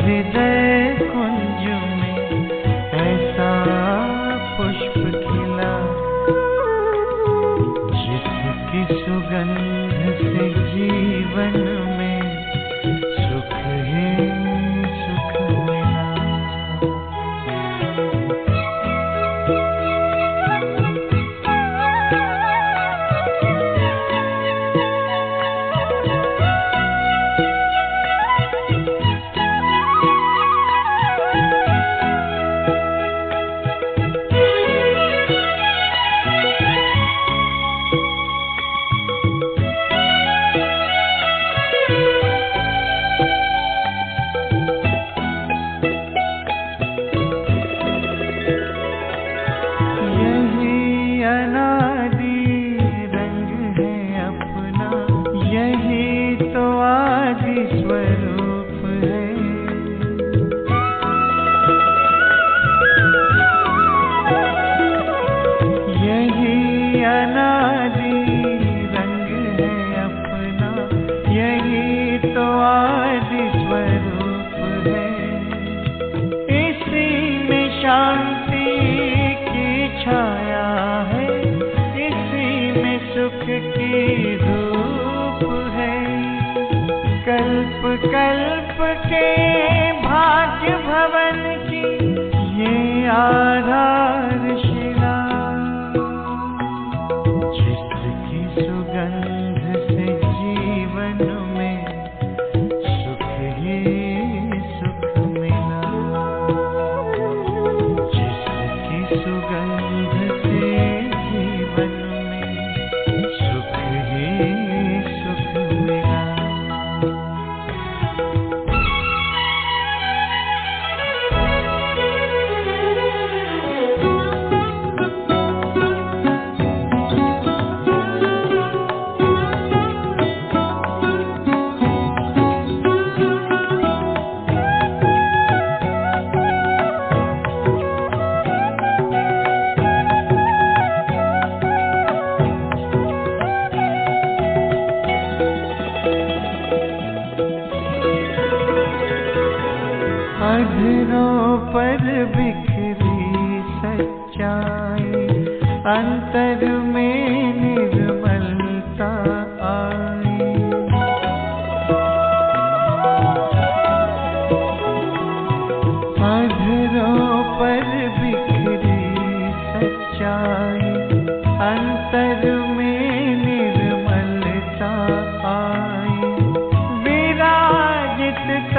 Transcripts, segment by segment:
हृदय भाग्य भवन की ये आधारशिला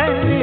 i say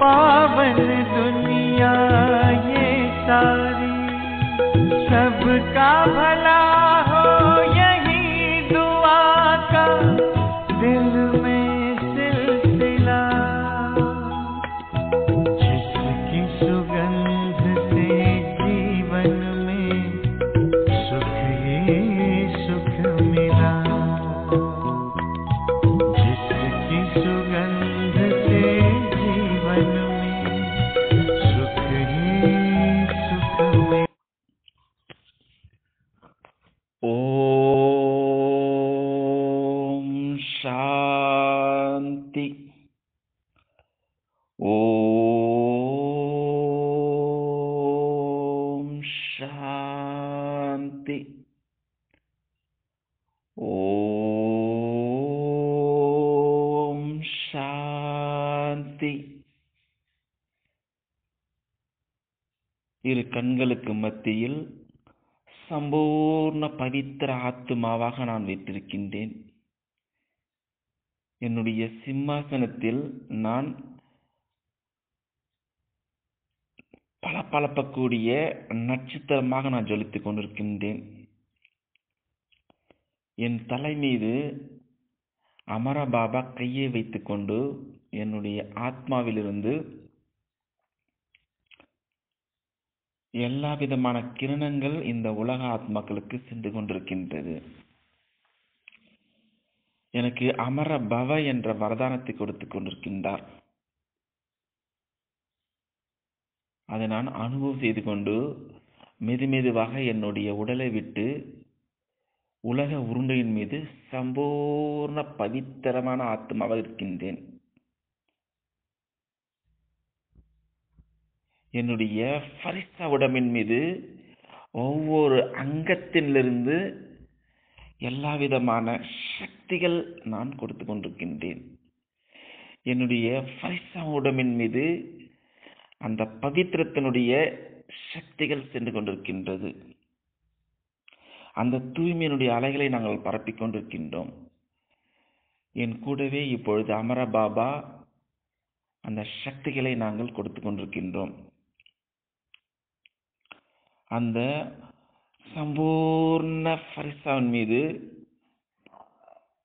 पावन दुनिया ये सारी सबका भला இரு கண்களுக்கு மத்தியில் சம்பூர்ண பவித்திர ஆத்மாவாக நான் வைத்திருக்கின்றேன். என்னுடைய சிம்மாசனத்தில் நான் பளபளப்பக்கூடிய நட்சத்திரமாக நான் ஜொலித்துக் கொண்டிருக்கின்றேன். என் தலை மீது அமர பாபா கையை வைத்துக்கொண்டு என்னுடைய ஆத்மாவிலிருந்து எல்லா விதமான கிரணங்கள் இந்த உலக ஆத்மாக்களுக்கு சென்று கொண்டிருக்கின்றது. எனக்கு அமர பவ என்ற வரதானத்தை கொடுத்து கொண்டிருக்கின்றார். அதை நான் அனுபவம் செய்து கொண்டு மெது மெதுவாக என்னுடைய உடலை விட்டு உலக உருண்டையின் மீது சம்பூர்ண பவித்திரமான ஆத்மாவாக இருக்கின்றேன். என்னுடைய பரிசா உடம்பின் மீது ஒவ்வொரு அங்கத்திலிருந்து எல்லா விதமான சக்திகள் நான் கொடுத்து கொண்டிருக்கின்றேன். என்னுடைய பரிசா உடம்பின் மீது அந்த பவித்திரத்தினுடைய சக்திகள் சென்று கொண்டிருக்கின்றது. அந்த தூய்மையினுடைய அலைகளை நாங்கள் பரப்பிக் கொண்டிருக்கின்றோம். என் கூடவே இப்பொழுது அமர பாபா அந்த சக்திகளை நாங்கள் கொடுத்து கொண்டிருக்கின்றோம். அந்த சம்பூர்ண ஃபரிசாவின் மீது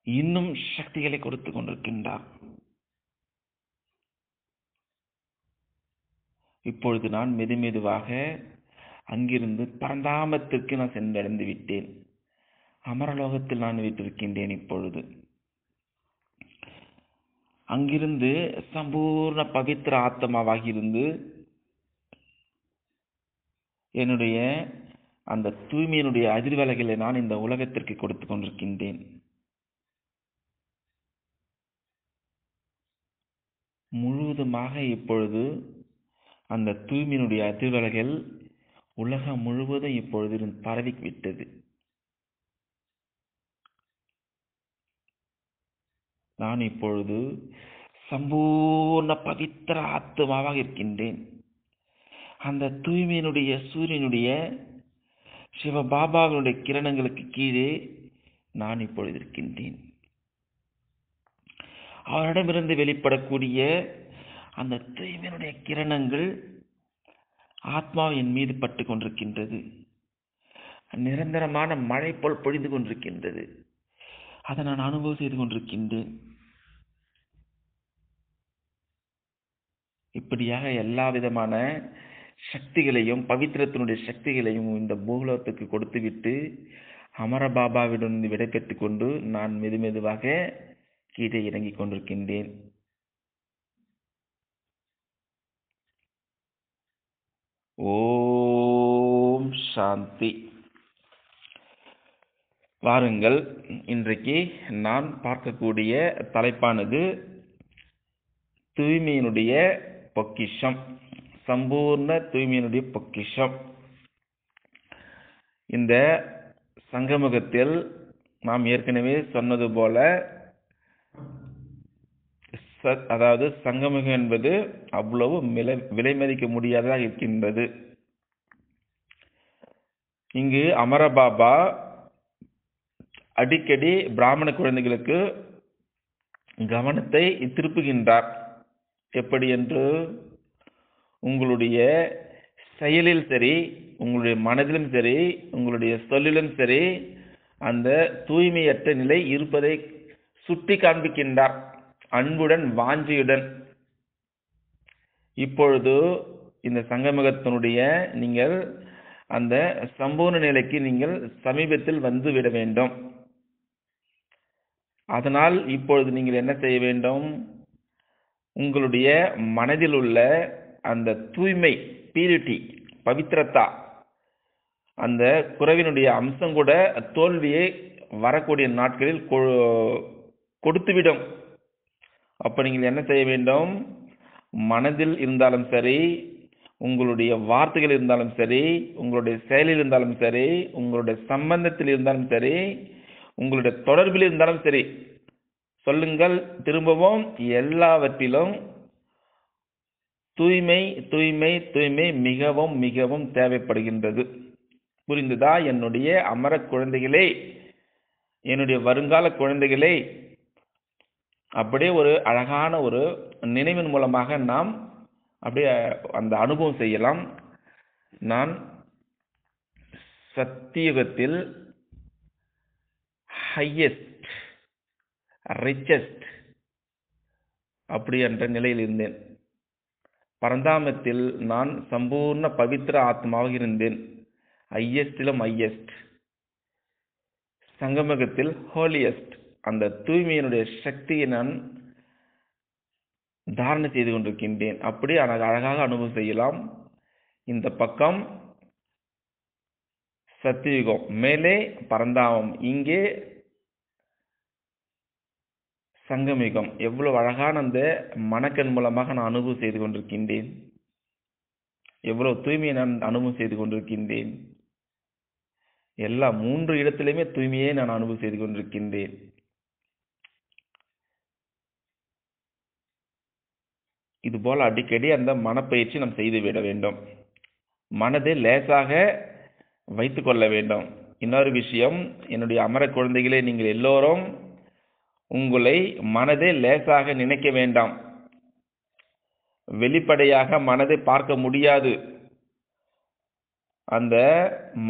இன்னும் சக்திகளை கொடுத்து கொண்டிருக்கின்றார். இப்பொழுது நான் மெது மெதுவாக அங்கிருந்து பரந்தாமத்திற்கு நான் சென்றடைந்து விட்டேன். அமரலோகத்தில் நான் விட்டிருக்கின்றேன் இப்பொழுது. அங்கிருந்து சம்பூர்ண பவித்திர ஆத்மாவாகி இருந்து என்னுடைய அந்த தூய்மையினுடைய அதிர்வலைகளை நான் இந்த உலகத்திற்கு கொடுத்து கொண்டிருக்கின்றேன். முழுவதுமாக இப்பொழுது அந்த தூய்மையினுடைய அதிர்வலைகள் உலகம் முழுவதும் இப்பொழுது பரவி விட்டது நான் இப்பொழுது சம்பூர்ண பவித்திர ஆத்மாவாக இருக்கின்றேன். அந்த தூய்மையினுடைய சூரியனுடைய சிவபாபாவினுடைய கிரணங்களுக்கு கீழே நான் இப்பொழுது இருக்கின்றேன். அவரிடமிருந்து வெளிப்படக்கூடிய அந்த தூய்மையினுடைய கிரணங்கள் ஆத்மா என் மீது பட்டு கொண்டிருக்கின்றது. நிரந்தரமான மழை போல் பொழிந்து கொண்டிருக்கின்றது. அதை நான் அனுபவம் செய்து கொண்டிருக்கின்றேன். இப்படியாக எல்லா விதமான சக்திகளையும் பவித்திரத்தினுடைய சக்திகளையும் இந்த பூலோகத்துக்கு கொடுத்துவிட்டு அமரபாபாவிடம் விடை பெற்றுக் கொண்டு நான் மெது மெதுவாக கீழே இறங்கிக் கொண்டிருக்கின்றேன். ஓம் சாந்தி. வாருங்கள் இன்றைக்கு நான் பார்க்கக்கூடிய தலைப்பானது தூய்மையினுடைய பொக்கிஷம். சம்பூர்ண தூய்மையினுடைய பொக்கிஷம். இந்த சங்கமுகத்தில் நாம் ஏற்கனவே சொன்னது போல ச- அதாவது சங்கமுகம் என்பது அவ்வளவு விலை விலை மதிக்க முடியாததாக இருக்கின்றது. இங்கு அமரபாபா அடிக்கடி பிராமண குழந்தைகளுக்கு கவனத்தை திருப்புகின்றார். எப்படி என்று? உங்களுடைய செயலில் சரி உங்களுடைய மனதிலும் சரி உங்களுடைய சொல்லிலும் சரி அந்த தூய்மையற்ற நிலை இருப்பதை சுட்டி காண்பிக்கின்றார். அன்புடன் வாஞ்சியுடன். இப்பொழுது இந்த சங்கமகத்தினுடைய நீங்கள் அந்த சம்பூர்ண நிலைக்கு நீங்கள் சமீபத்தில் வந்து விட வேண்டும். அதனால் இப்பொழுது நீங்கள் என்ன செய்ய வேண்டும்? உங்களுடைய மனதில் உள்ள அந்த தூய்மை பியூரிட்டி பவித்திரத்தா அந்த குறைவினுடைய அம்சம் கூட தோல்வியை வரக்கூடிய நாட்களில் கொ- கொடுத்துவிடும். அப்போ நீங்கள் என்ன செய்ய வேண்டும்? மனதில் இருந்தாலும் சரி உங்களுடைய வார்த்தைகள் இருந்தாலும் சரி உங்களுடைய செயலில் இருந்தாலும் சரி உங்களுடைய சம்பந்தத்தில் இருந்தாலும் சரி உங்களுடைய தொடர்பில் இருந்தாலும் சரி சொல்லுங்கள் திரும்பவும் எல்லாவற்றிலும் தூய்மை தூய்மை தூய்மை மிகவும் மிகவும் தேவைப்படுகின்றது. புரிந்ததா? என்னுடைய அமர குழந்தைகளே என்னுடைய வருங்கால குழந்தைகளே அப்படியே ஒரு அழகான ஒரு நினைவின் மூலமாக நாம் அப்படியே அந்த அனுபவம் செய்யலாம். நான் சத்தியுகத்தில் ஹையஸ்ட் ரிச்சஸ்ட் அப்படி என்ற நிலையில் இருந்தேன். பரந்தாமத்தில் நான் சம்பூர்ண பவித்திர ஆத்மாவாக இருந்தேன். ஐயஸ்டிலும் ஐயஸ்ட் சங்கமகத்தில் ஹோலியஸ்ட் அந்த தூய்மையினுடைய சக்தியை நான் தாரணை செய்து கொண்டிருக்கின்றேன். அப்படி அழக- அழகாக அனுபவம் செய்யலாம். இந்த பக்கம் சத்தியுகம். மேலே பரந்தாமம். இங்கே சங்கமிகம். எவ்வளவு அழகான அந்த மனக்கண் மூலமாக நான் அனுபவம் செய்து கொண்டிருக்கின்றேன். எவ்வளவு தூய்மையை நான் அனுபவம் செய்து கொண்டிருக்கின்றேன். எல்லா மூன்று இடத்திலுமே தூய்மையை நான் அனுபவம் செய்து கொண்டிருக்கின்றேன். இது போல அடிக்கடி அந்த மனப்பயிற்சி நாம் செய்து விட வேண்டும். மனதை லேசாக வைத்துக்கொள்ள வேண்டும். இன்னொரு விஷயம் என்னுடைய அமர குழந்தைகளே நீங்கள் எல்லோரும் உங்களை மனதை லேசாக நினைக்க வேண்டாம். வெளிப்படையாக மனதை பார்க்க முடியாது. அந்த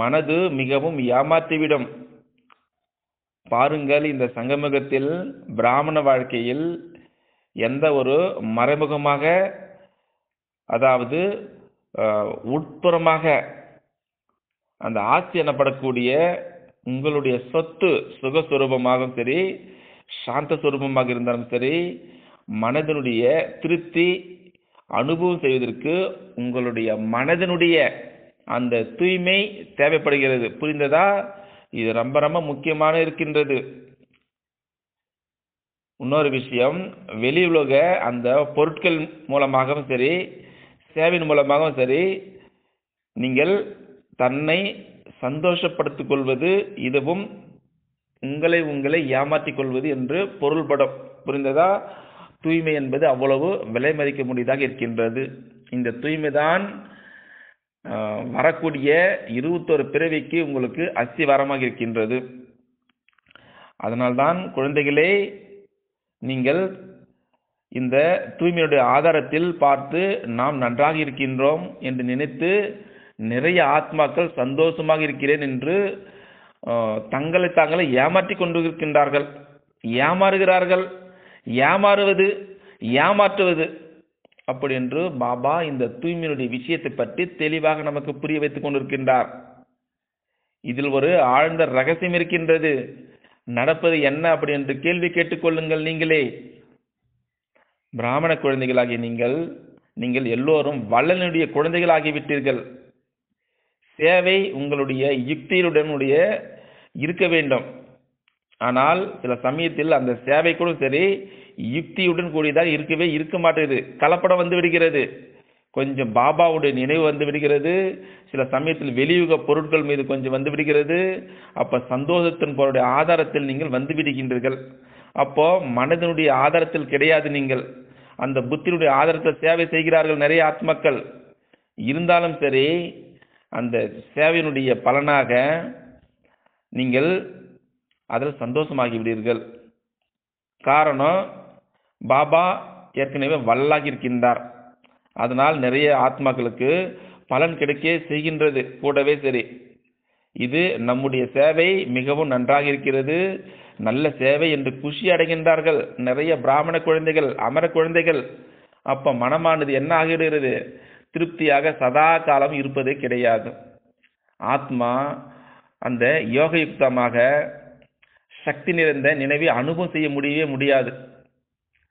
மனது மிகவும் ஏமாற்றிவிடும். பாருங்கள் இந்த சங்கமுகத்தில் பிராமண வாழ்க்கையில் எந்த ஒரு மறைமுகமாக அதாவது உட்புறமாக அந்த ஆட்சி எனப்படக்கூடிய உங்களுடைய சொத்து சுகஸ்வரூபமாகவும் சரி சாந்த சுரூபமாக இருந்தாலும் சரி மனதினுடைய திருப்தி அனுபவம் செய்வதற்கு உங்களுடைய மனதினுடைய அந்த தூய்மை தேவைப்படுகிறது. புரிந்ததா? இது ரொம்ப ரொம்ப முக்கியமான இருக்கின்றது. இன்னொரு விஷயம் வெளி உலக அந்த பொருட்கள் மூலமாகவும் சரி சேவையின் மூலமாகவும் சரி நீங்கள் தன்னை சந்தோஷப்படுத்திக் கொள்வது இதுவும் உங்களை உங்களை ஏமாற்றிக் கொள்வது என்று பொருள்படும். புரிந்ததா? தூய்மை என்பது அவ்வளவு விலை மதிக்க முடியதாக இருக்கின்றது. இந்த தூய்மைதான் வரக்கூடிய இருபத்தொரு பிறவிக்கு உங்களுக்கு அஸ்திவாரமாக இருக்கின்றது. அதனால்தான் குழந்தைகளே நீங்கள் இந்த தூய்மையுடைய ஆதாரத்தில் பார்த்து நாம் நன்றாக இருக்கின்றோம் என்று நினைத்து நிறைய ஆத்மாக்கள் சந்தோஷமாக இருக்கிறேன் என்று தங்களை தாங்களே ஏமாற்றி கொண்டு இருக்கின்றார்கள் ஏமாறுகிறார்கள். ஏமாறுவது ஏமாற்றுவது அப்படி என்று பாபா இந்த தூய்மையினுடைய விஷயத்தை பற்றி தெளிவாக நமக்கு புரிய வைத்துக் கொண்டிருக்கின்றார். இதில் ஒரு ஆழ்ந்த ரகசியம் இருக்கின்றது. நடப்பது என்ன அப்படி என்று கேள்வி கேட்டுக்கொள்ளுங்கள் நீங்களே. பிராமண குழந்தைகளாகிய நீங்கள் நீங்கள் எல்லோரும் வள்ளலனுடைய குழந்தைகளாகிவிட்டீர்கள். சேவை உங்களுடைய யுக்தியுடனுடைய இருக்க வேண்டும். ஆனால் சில சமயத்தில் அந்த சேவை கூட சரி யுக்தியுடன் கூடியதாக இருக்கவே இருக்க மாட்டேங்குது. கலப்படம் வந்து விடுகிறது. கொஞ்சம் பாபாவுடைய நினைவு வந்து விடுகிறது. சில சமயத்தில் வெளியுக பொருட்கள் மீது கொஞ்சம் வந்து விடுகிறது. அப்போ சந்தோஷத்தின் பொருடைய ஆதாரத்தில் நீங்கள் வந்து விடுகின்றீர்கள். அப்போ மனதினுடைய ஆதாரத்தில் கிடையாது நீங்கள். அந்த புத்தினுடைய ஆதாரத்தில் சேவை செய்கிறார்கள் நிறைய ஆத்மக்கள். இருந்தாலும் சரி அந்த சேவையினுடைய பலனாக நீங்கள் அதில் சந்தோஷமாகி விடுவீர்கள் காரணம் பாபா ஏற்கனவே வல்லாகி இருக்கின்றார் அதனால் நிறைய ஆத்மாக்களுக்கு பலன் கிடைக்க செய்கின்றது. கூடவே சரி இது நம்முடைய சேவை மிகவும் நன்றாக இருக்கிறது நல்ல சேவை என்று குஷி அடைகின்றார்கள். நிறைய பிராமண குழந்தைகள் அமர குழந்தைகள். அப்ப மனமானது என்ன ஆகிடுகிறது திருப்தியாக சதா காலம் இருப்பது கிடையாது. ஆத்மா அந்த யோகயுக்தமாக சக்தி நிறைந்த நினைவை அனுபவம் செய்ய முடியவே முடியாது.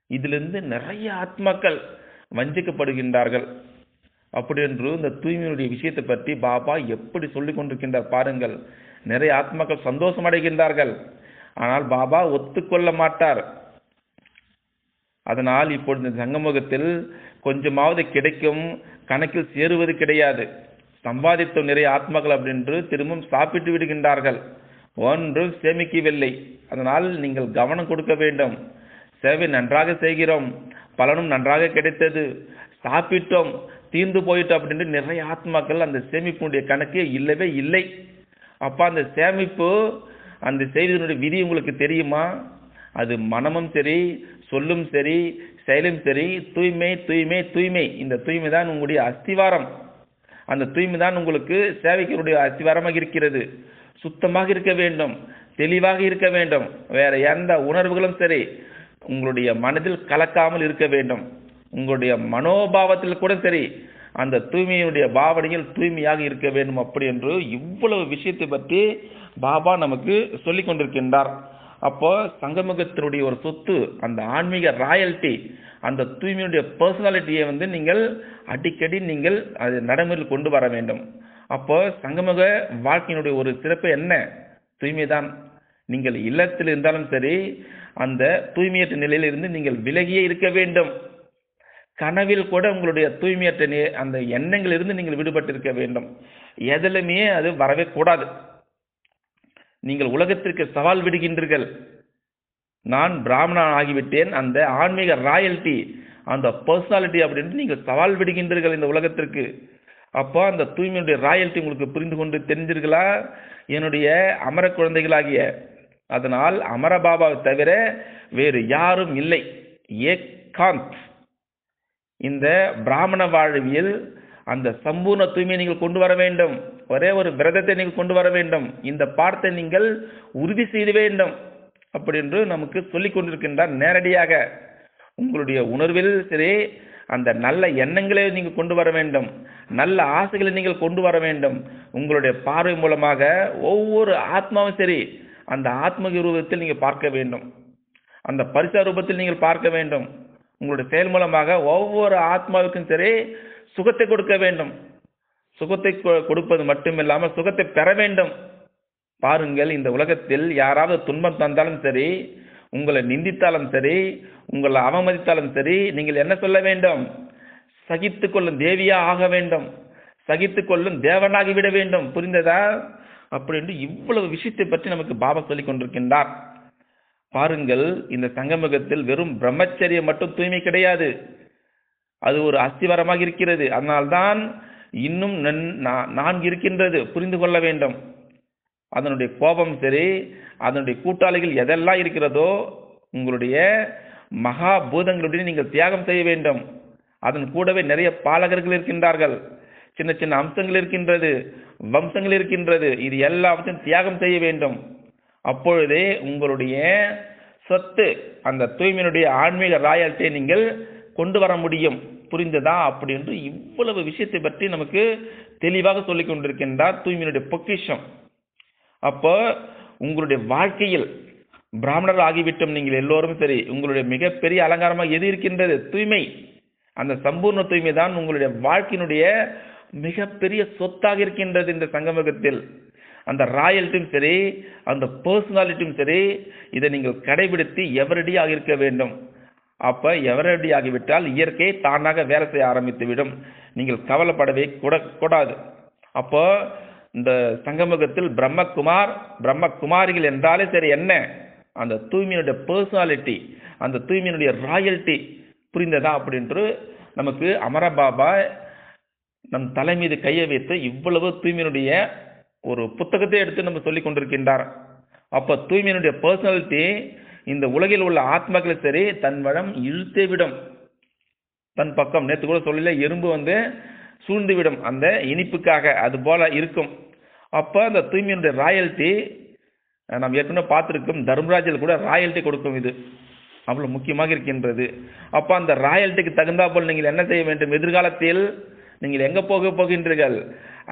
இதிலிருந்து நிறைய ஆத்மாக்கள் வஞ்சிக்கப்படுகின்றார்கள். அப்படி என்று இந்த தூய்மையினுடைய விஷயத்தை பற்றி பாபா எப்படி சொல்லிக் கொண்டிருக்கின்றார் பாருங்கள். நிறைய ஆத்மாக்கள் சந்தோஷம் அடைகின்றார்கள். ஆனால் பாபா ஒத்துக்கொள்ள மாட்டார். அதனால் இப்பொழுது இந்த சங்கமுகத்தில் கொஞ்சமாவது கிடைக்கும் கணக்கில் சேருவது கிடையாது. சம்பாதித்த நிறைய ஆத்மாக்கள் அப்படின்று திரும்பவும் சாப்பிட்டு விடுகின்றார்கள். ஒன்றும் சேமிக்கவில்லை. அதனால் நீங்கள் கவனம் கொடுக்க வேண்டும். சேவை நன்றாக செய்கிறோம். பலனும் நன்றாக கிடைத்தது. சாப்பிட்டோம். தீர்ந்து போயிட்டோம் அப்படின்ட்டு நிறைய ஆத்மாக்கள் அந்த சேமிப்புடைய கணக்கே இல்லவே இல்லை. அப்போ அந்த சேமிப்பு அந்த செய்தியினுடைய விதி உங்களுக்கு தெரியுமா? அது மனமும் சரி சொல்லும் சரி செயலும் சரி. தூய்மை தூய்மை தூய்மை. இந்த தூய்மை தான் உங்களுடைய அஸ்திவாரம். அந்த தூய்மை தான் உங்களுக்கு சேவைக்கருடைய அஸ்திவாரமாக இருக்கிறது. சுத்தமாக இருக்க வேண்டும். தெளிவாக இருக்க வேண்டும். வேற எந்த உணர்வுகளும் சரி உங்களுடைய மனதில் கலக்காமல் இருக்க வேண்டும். உங்களுடைய மனோபாவத்தில் கூட சரி அந்த தூய்மையினுடைய பாவனையில் தூய்மையாக இருக்க வேண்டும் அப்படி என்று இவ்வளவு விஷயத்தை பற்றி பாபா நமக்கு சொல்லி கொண்டிருக்கின்றார். அப்போ சங்கமுகத்தினுடைய ஒரு சொத்து அந்த ஆன்மீக ராயல்ட்டி அந்த தூய்மையுடைய பர்சனாலிட்டியை வந்து நீங்கள் அடிக்கடி நீங்கள் அது நடைமுறையில் கொண்டு வர வேண்டும். அப்போ சங்கமுக வாழ்க்கையினுடைய ஒரு சிறப்பு என்ன? தூய்மை தான் நீங்கள் இல்லத்தில் இருந்தாலும் சரி அந்த தூய்மையற்ற நிலையிலிருந்து நீங்கள் விலகியே இருக்க வேண்டும். கனவில் கூட உங்களுடைய தூய்மையற்ற நி- அந்த எண்ணங்களிலிருந்து நீங்கள் விடுபட்டு இருக்க வேண்டும். எதிலுமே அது வரவே கூடாது. நீங்கள் உலகத்திற்கு சவால் விடுகின்றீர்கள். நான் பிராமணன் ஆகிவிட்டேன். அந்த ஆன்மீக ராயல்ட்டி அந்த பர்சனாலிட்டி அப்படின்ட்டு நீங்கள் சவால் விடுகின்றீர்கள் இந்த உலகத்திற்கு. அப்போ அந்த தூய்மையுடைய ராயல்ட்டி உங்களுக்கு புரிந்து கொண்டு தெரிஞ்சீர்களா என்னுடைய அமர குழந்தைகளாகிய அதனால் அமரபாபாவை தவிர வேறு யாரும் இல்லை. ஏகாந்த். இந்த பிராமண வாழ்வியல் அந்த சம்பூர்ண தூய்மையை நீங்கள் கொண்டு வர வேண்டும். ஒரே ஒரு விரதத்தை நீங்கள் கொண்டு வர வேண்டும். இந்த பாடத்தை நீங்கள் உறுதி செய்ய வேண்டும். அப்படி என்று நமக்கு சொல்லிக் கொண்டிருக்கின்றார் நேரடியாக. உங்களுடைய உணர்வில் சரி அந்த நல்ல எண்ணங்களை நீங்கள் கொண்டு வர வேண்டும். நல்ல ஆசைகளை நீங்கள் கொண்டு வர வேண்டும். உங்களுடைய பார்வை மூலமாக ஒவ்வொரு ஆத்மாவும் சரி அந்த ஆத்ம ரூபத்தில் நீங்கள் பார்க்க வேண்டும். அந்த பரிசா ரூபத்தில் நீங்கள் பார்க்க வேண்டும். உங்களுடைய செயல் மூலமாக ஒவ்வொரு ஆத்மாவுக்கும் சரி சுகத்தை கொடுக்க வேண்டும். சுகத்தை கொ- கொடுப்பது மட்டுமில்லாமல் சுகத்தை பெற வேண்டும். பாருங்கள் இந்த உலகத்தில் யாராவது துன்பம் தந்தாலும் சரி உங்களை நிந்தித்தாலும் சரி உங்களை அவமதித்தாலும் சரி நீங்கள் என்ன சொல்ல வேண்டும்? சகித்து கொள்ளும் தேவியா ஆக வேண்டும். சகித்து கொள்ளும் தேவனாகி விட வேண்டும். புரிந்ததா? அப்படின்னு இவ்வளவு விஷயத்தை பற்றி நமக்கு பாபா சொல்லிக் கொண்டிருக்கின்றார். பாருங்கள் இந்த சங்கமுகத்தில் வெறும் பிரம்மச்சரியம் மட்டும் தூய்மை கிடையாது. அது ஒரு அஸ்திவாரமாக இருக்கிறது. அதனால்தான் இன்னும் நன்- நான்கு இருக்கின்றது. புரிந்து கொள்ள வேண்டும். அதனுடைய கோபம் சரி அதனுடைய கூட்டாளிகள் எதெல்லாம் இருக்கிறதோ உங்களுடைய மகா பூதங்களுடைய நீங்கள் தியாகம் செய்ய வேண்டும். அதன் கூடவே நிறைய பாலகர்கள் இருக்கின்றார்கள். சின்ன சின்ன அம்சங்கள் இருக்கின்றது வம்சங்கள் இருக்கின்றது. இது எல்லாவற்றையும் தியாகம் செய்ய வேண்டும். அப்பொழுதே உங்களுடைய சொத்து அந்த தூய்மையினுடைய ஆன்மீக ராயல்ட்டியை நீங்கள் கொண்டு வர முடியும். புரிந்ததா? அப்படி என்று இவ்வளவு விஷயத்தை பற்றி நமக்கு தெளிவாக சொல்லிக் கொண்டிருக்கின்றார் தூய்மையினுடைய பொக்கிஷம். அப்போ உங்களுடைய வாழ்க்கையில் பிராமணர் ஆகிவிட்டோம் நீங்கள் எல்லோரும் சரி உங்களுடைய மிகப்பெரிய அலங்காரமாக எது இருக்கின்றது? தூய்மை. அந்த சம்பூர்ண தூய்மை தான் உங்களுடைய வாழ்க்கையினுடைய மிகப்பெரிய சொத்தாக இருக்கின்றது இந்த சங்கமகத்தில். அந்த ராயல்ட்டியும் சரி அந்த பர்சனாலிட்டியும் சரி இதை நீங்கள் கடைபிடித்து எவரடியாக இருக்க வேண்டும்? அப்போ எவரடி ஆகிவிட்டால் இயற்கை தானாக வேலை செய்ய ஆரம்பித்து விடும் நீங்கள் கவலைப்படவே கூட கூடாது. அப்போ இந்த சங்கமுகத்தில் பிரம்மகுமார் பிரம்மகுமாரிகள் என்றாலே சரி என்ன? அந்த தூய்மையினுடைய பர்சனாலிட்டி அந்த தூய்மையினுடைய ராயல்ட்டி புரிந்ததா அப்படின்ட்டு நமக்கு அமரபாபா நம் தலை மீது கையை வைத்து இவ்வளவு தூய்மையினுடைய ஒரு புத்தகத்தை எடுத்து நம்ம சொல்லி கொண்டிருக்கின்றார். அப்போ தூய்மையினுடைய பர்சனாலிட்டி இந்த உலகில் உள்ள ஆத்மாக்களை சரி தன் வளம் இழுத்தே விடும். தன் பக்கம் நேற்று கூட சொல்லல எறும்பு வந்து சூழ்ந்துவிடும் அந்த இனிப்புக்காக அது போல இருக்கும். அப்போ அந்த தூய்மையினுடைய ராயல்ட்டி நாம் ஏற்கனவே பார்த்துருக்கோம் தர்மராஜில் கூட ராயல்ட்டி கொடுக்கும் இது. அவ்வளோ முக்கியமாக இருக்கின்றது. அப்போ அந்த ராயல்ட்டிக்கு தகுந்தாப்போல் நீங்கள் என்ன செய்ய வேண்டும்? எதிர்காலத்தில் நீங்கள் எங்கே போக போகின்றீர்கள்?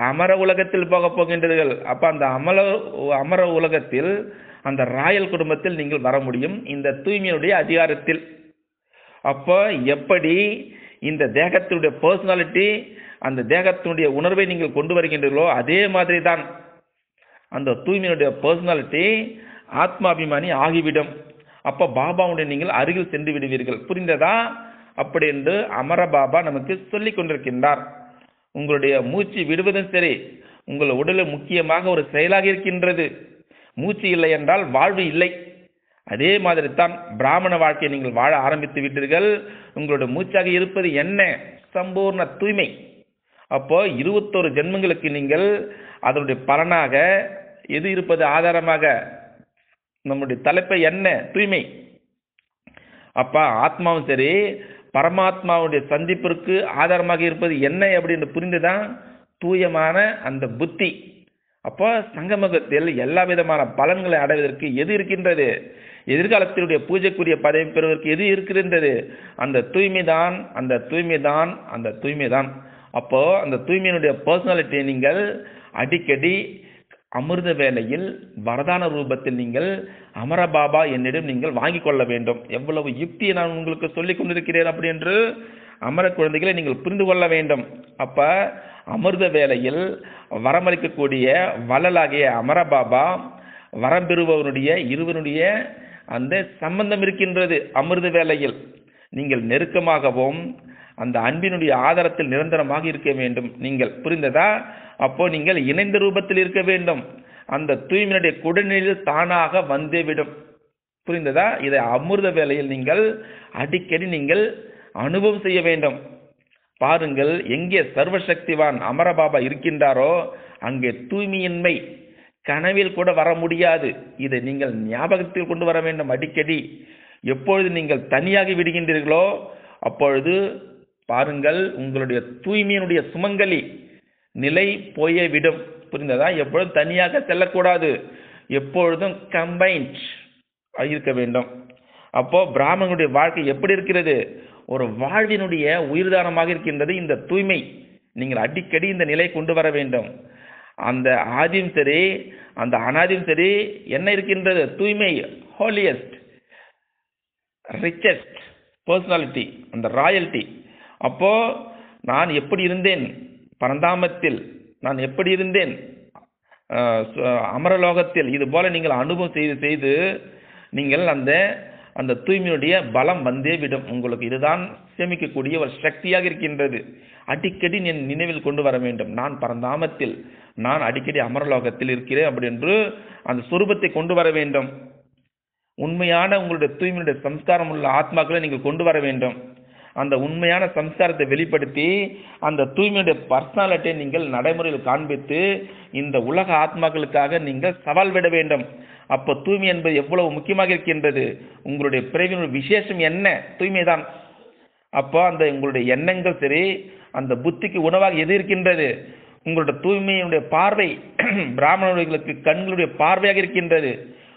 அமர உலகத்தில் போக போகின்றீர்கள். அப்போ அந்த அமல அமர உலகத்தில் அந்த ராயல் குடும்பத்தில் நீங்கள் வர முடியும் இந்த தூய்மையினுடைய அதிகாரத்தில். அப்போ எப்படி இந்த தேகத்தினுடைய பர்சனாலிட்டி அந்த தேகத்தினுடைய உணர்வை நீங்கள் கொண்டு வருகின்றீர்களோ அதே மாதிரி தான் அந்த தூய்மையினுடைய பர்சனாலிட்டி ஆத்மாபிமானி ஆகிவிடும். அப்போ பாபாவுடைய நீங்கள் அருகில் சென்று விடுவீர்கள். புரிந்ததா? அப்படி என்று அமர பாபா நமக்கு சொல்லி கொண்டிருக்கின்றார். உங்களுடைய மூச்சு விடுவதும் சரி உங்கள் உடலில் முக்கியமாக ஒரு செயலாக இருக்கின்றது. மூச்சு இல்லை என்றால் வாழ்வு இல்லை. அதே மாதிரி தான் பிராமண வாழ்க்கையை நீங்கள் வாழ ஆரம்பித்து விட்டீர்கள். உங்களுடைய மூச்சாக இருப்பது என்ன? சம்பூர்ண தூய்மை. அப்போ இருபத்தோரு ஜென்மங்களுக்கு நீங்கள் அதனுடைய பலனாக எது இருப்பது ஆதாரமாக? நம்முடைய தலைப்பை என்ன? தூய்மை. அப்போ ஆத்மாவும் சரி பரமாத்மாவுடைய சந்திப்பிற்கு ஆதாரமாக இருப்பது என்ன அப்படின்னு புரிந்துதான் தூயமான அந்த புத்தி. அப்போ சங்கமகத்தில் எல்லா விதமான பலன்களை அடைவதற்கு எது இருக்கின்றது? எதிர்காலத்தினுடைய பூஜைக்குரிய பதவி பெறுவதற்கு எது இருக்கின்றது? அந்த தூய்மைதான் அந்த தூய்மைதான் அந்த தூய்மைதான். அப்போது அப்போ அந்த தூய்மையினுடைய பர்சனாலிட்டியை நீங்கள் அடிக்கடி அமிர்த வேளையில் வரதான ரூபத்தில் நீங்கள் அமரபாபா என்னிடம் நீங்கள் வாங்கிக் கொள்ள வேண்டும். எவ்வளவு யுக்தியை நான் உங்களுக்கு சொல்லிக் கொண்டிருக்கிறேன் அப்படி என்று அமர குழந்தைகளை நீங்கள் புரிந்து கொள்ள வேண்டும். அப்ப அமிர்த வேளையில் வரமளிக்கக்கூடிய வள்ளலாகிய அமரபாபா வரம் பெறுபவனுடைய இருவனுடைய அந்த சம்பந்தம் இருக்கின்றது அமிர்த வேளையில். நீங்கள் நெருக்கமாகவும் அந்த அன்பினுடைய ஆதாரத்தில் நிரந்தரமாக இருக்க வேண்டும். நீங்கள் புரிந்ததா? அப்போ நீங்கள் இணைந்த ரூபத்தில் இருக்க வேண்டும். அந்த தூய்மையினுடைய குடநிலையில் தானாக வந்தே விடும். புரிந்ததா? இதை அமிர்த வேலையில் நீங்கள் அடிக்கடி நீங்கள் அனுபவம் செய்ய வேண்டும். பாருங்கள் எங்கே சர்வசக்திவான் அமரபாபா இருக்கின்றாரோ அங்கே தூய்மையின்மை கனவில் கூட வர முடியாது. இதை நீங்கள் ஞாபகத்தில் கொண்டு வர வேண்டும் அடிக்கடி. எப்பொழுது நீங்கள் தனியாகி விடுகின்றீர்களோ அப்பொழுது பாருங்கள் உங்களுடைய தூய்மையினுடைய சுமங்கலி நிலை போயே விடும் புரிந்ததா? எப்பொழுதும் தனியாக செல்லக்கூடாது. எப்பொழுதும் கம்பைன்ட் இருக்க வேண்டும். அப்போ பிராமணனுடைய வாழ்க்கை எப்படி இருக்கிறது? ஒரு வாழ்வினுடைய உயிர்தானமாக இருக்கின்றது. இந்த தூய்மை நீங்கள் அடிக்கடி இந்த நிலை கொண்டு வர வேண்டும். அந்த ஆதியும் சரி அந்த அனாதியும் சரி என்ன இருக்கின்றது? தூய்மை ஹோலியஸ்ட் ரிச்சஸ்ட் பர்சனாலிட்டி அந்த ராயல்ட்டி அப்போ நான் எப்படி இருந்தேன்? பரந்தாமத்தில் நான் எப்படி இருந்தேன்? சு- அமரலோகத்தில் இது போல நீங்கள் அனுபவம் செய்து செய்து நீங்கள் அந்த அந்த தூய்மையுடைய பலம் வந்தே விடும். உங்களுக்கு இதுதான் சேமிக்கக்கூடிய ஒரு சக்தியாக இருக்கின்றது. அடிக்கடி என் நினைவில் கொண்டு வர வேண்டும். நான் பரந்தாமத்தில் நான் அடிக்கடி அமரலோகத்தில் இருக்கிறேன் அப்படி என்று அந்த சுரூபத்தை கொண்டு வர வேண்டும். உண்மையான உங்களுடைய தூய்மையுடைய சம்ஸ்காரம் உள்ள ஆத்மாக்களை நீங்கள் கொண்டு வர வேண்டும். அந்த உண்மையான சம்ஸ்காரத்தை வெளிப்படுத்தி அந்த தூய்மையுடைய பர்சனாலிட்டியை நீங்கள் நடைமுறையில் காண்பித்து இந்த உலக ஆத்மாக்களுக்காக நீங்கள் சவால் விட வேண்டும். அப்போ தூய்மை என்பது எவ்வளவு முக்கியமாக இருக்கின்றது? உங்களுடைய பிறவினுடைய விசேஷம் என்ன? தூய்மை தான் அப்போ அந்த உங்களுடைய எண்ணங்கள் சரி அந்த புத்திக்கு உணவாக எது இருக்கின்றது? உங்களுடைய தூய்மையினுடைய பார்வை பிராமணர்களுக்கு கண்களுடைய பார்வையாக இருக்கின்றது.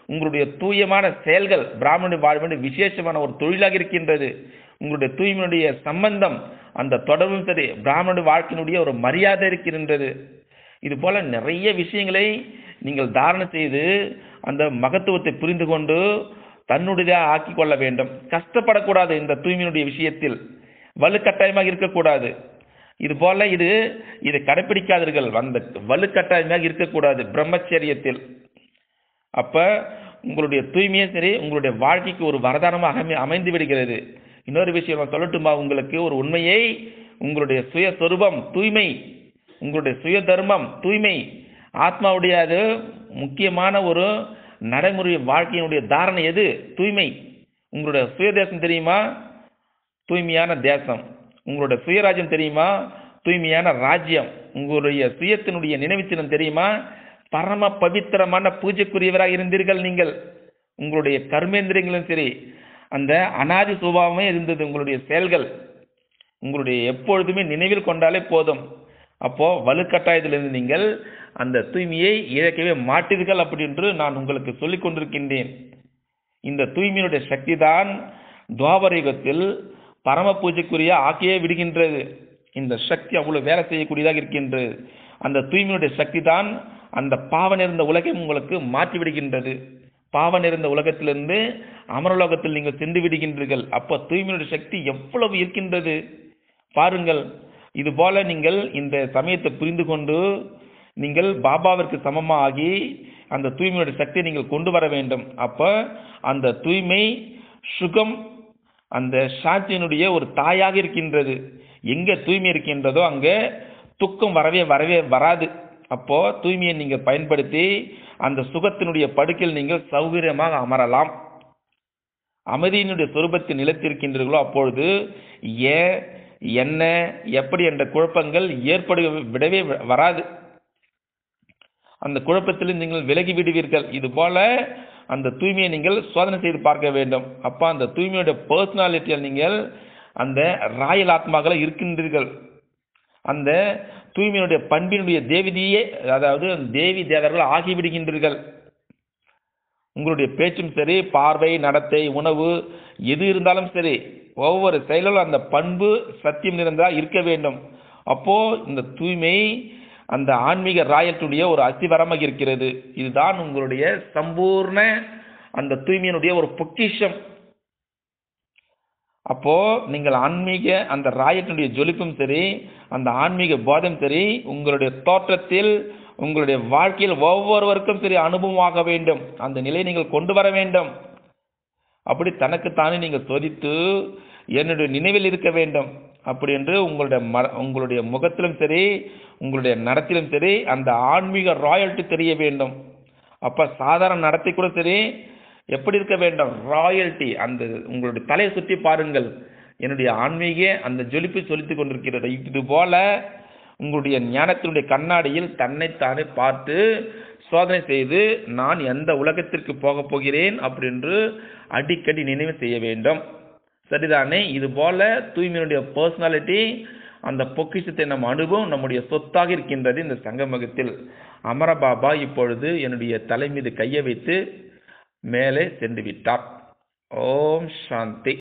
உங்களுடைய தூயமான செயல்கள் பிராமணனுடைய வாழ்வினுடைய விசேஷமான ஒரு தொழிலாக இருக்கின்றது. உங்களுடைய தூய்மையுடைய சம்பந்தம் அந்த தொடர்பும் சரி பிராமண வாழ்க்கையினுடைய ஒரு மரியாதை இருக்கின்றது. இது போல நிறைய விஷயங்களை நீங்கள் தாரணை செய்து அந்த மகத்துவத்தை புரிந்து கொண்டு தன்னுடையதாக ஆக்கி கொள்ள வேண்டும். கஷ்டப்படக்கூடாது இந்த தூய்மையினுடைய விஷயத்தில். வலுக்கட்டாயமாக இருக்கக்கூடாது. இது போல இது இதை கடைபிடிக்காதீர்கள் அந்த வலுக்கட்டாயமாக இருக்கக்கூடாது. பிரம்மச்சரியத்தில். அப்போ உங்களுடைய தூய்மையும் சரி உங்களுடைய வாழ்க்கைக்கு ஒரு வரதானமாக அமை அமைந்து விடுகிறது. இன்னொரு விஷயம் நான் சொல்லட்டுமா உங்களுக்கு? ஒரு உண்மையை உங்களுடைய சுய சொரூபம் தூய்மை உங்களுடைய சுய தர்மம் தூய்மை ஆத்மாவுடைய அது முக்கியமான ஒரு நடைமுறை வாழ்க்கையினுடைய தாரணை எது? தூய்மை. உங்களுடைய சுய தேசம் தெரியுமா? தூய்மையான தேசம். உங்களுடைய சுயராஜ்யம் தெரியுமா? தூய்மையான ராஜ்யம். உங்களுடைய சுயத்தினுடைய நினைவுச்சினம் தெரியுமா? பரம பவித்திரமான பூஜைக்குரியவராக இருந்தீர்கள் நீங்கள். உங்களுடைய கர்மேந்திரியங்களும் சரி அந்த அனாதி சுபாவமே இருந்தது உங்களுடைய செயல்கள். உங்களுடைய எப்பொழுதுமே நினைவில் கொண்டாலே போதும். அப்போ வலுக்கட்டாயத்திலிருந்து நீங்கள் அந்த தூய்மையை இழக்கவே மாட்டீர்கள் அப்படி என்று நான் உங்களுக்கு சொல்லிக் கொண்டிருக்கின்றேன். இந்த தூய்மையினுடைய சக்தி தான் துவாபரயுகத்தில் பரம பூஜைக்குரிய ஆக்கியே விடுகின்றது. இந்த சக்தி அவ்வளவு வேலை செய்யக்கூடியதாக இருக்கின்றது. அந்த தூய்மையினுடைய சக்தி தான் அந்த பாவ இருந்த உலகை உங்களுக்கு மாற்றி விடுகின்றது. பாவ இருந்த உலகத்திலிருந்து அமரலோகத்தில் நீங்கள் சென்று விடுகின்றீர்கள். அப்போ தூய்மையுடைய சக்தி எவ்வளவு இருக்கின்றது? பாருங்கள் இது போல நீங்கள் இந்த சமயத்தை புரிந்து கொண்டு நீங்கள் பாபாவிற்கு சமமாகி அந்த தூய்மையுடைய சக்தியை நீங்கள் கொண்டு வர வேண்டும். அப்போ அந்த தூய்மை சுகம் அந்த சாந்தியினுடைய ஒரு தாயாக இருக்கின்றது. எங்கே தூய்மை இருக்கின்றதோ அங்கே துக்கம் வரவே வரவே வராது. அப்போ தூய்மையை நீங்கள் பயன்படுத்தி அந்த சுகத்தினுடைய படுக்கையில் நீங்கள் சௌகரியமாக அமரலாம். அமைதியினுடைய சொரூபத்தில் நிலைத்திருக்கின்றீர்களோ அப்பொழுது ஏன் என்ன எப்படி என்ற குழப்பங்கள் ஏற்பட விடவே வராது. அந்த குழப்பத்தில் நீங்கள் விலகி விடுவீர்கள். இது போல அந்த தூய்மையை நீங்கள் சோதனை செய்து பார்க்க வேண்டும். அப்போ அந்த தூய்மையோட பர்சனாலிட்டியில் நீங்கள் அந்த ராயல் ஆத்மாக்களை இருக்கின்றீர்கள். அந்த தூய்மையினுடைய பண்பினுடைய தேவிதியே அதாவது தேவி தேவர்கள் ஆகிவிடுகின்றீர்கள். உங்களுடைய பேச்சும் சரி பார்வை நடத்தை உணவு எது இருந்தாலும் சரி ஒவ்வொரு செயலும் அந்த பண்பு சத்தியம் நிறந்தால் இருக்க வேண்டும். அப்போ இந்த தூய்மை அந்த ஆன்மீக ராயத்துடைய ஒரு அஸ்திவரமாக இருக்கிறது. இதுதான் உங்களுடைய சம்பூர்ண அந்த தூய்மையினுடைய ஒரு பொக்கிஷம். அப்போ நீங்கள் ஆன்மீக அந்த ராயத்தினுடைய ஜொலிப்பும் சரி அந்த ஆன்மீக போதம் சரி உங்களுடைய தோற்றத்தில் உங்களுடைய வாழ்க்கையில் ஒவ்வொருவருக்கும் சரி அனுபவமாக வேண்டும். அந்த நிலையை நீங்கள் கொண்டு வர வேண்டும். அப்படி தனக்குத்தானே நீங்கள் சோதித்து என்னுடைய நினைவில் இருக்க வேண்டும். அப்படி என்று உங்களுடைய ம உங்களுடைய முகத்திலும் சரி உங்களுடைய நடத்திலும் சரி அந்த ஆன்மீக ராயல்ட்டி தெரிய வேண்டும். அப்போ சாதாரண நடத்தை கூட சரி எப்படி இருக்க வேண்டும்? ராயல்ட்டி அந்த உங்களுடைய தலையை சுற்றி பாருங்கள். என்னுடைய ஆன்மீக அந்த ஜொலிப்பை சொலித்துக் கொண்டிருக்கிறது. இது போல உங்களுடைய ஞானத்தினுடைய கண்ணாடியில் தன்னைத்தானே பார்த்து சோதனை செய்து நான் எந்த உலகத்திற்கு போக போகிறேன் அப்படி என்று அடிக்கடி நினைவு செய்ய வேண்டும். சரிதானே? இது போல தூய்மையினுடைய பர்சனாலிட்டி அந்த பொக்கிஷத்தை நம் அனுபவம் நம்முடைய சொத்தாக இருக்கின்றது இந்த சங்கமகத்தில். அமரபாபா இப்பொழுது என்னுடைய தலை மீது கையை வைத்து மேலே சென்று விட்டார். ஓம் சாந்தி.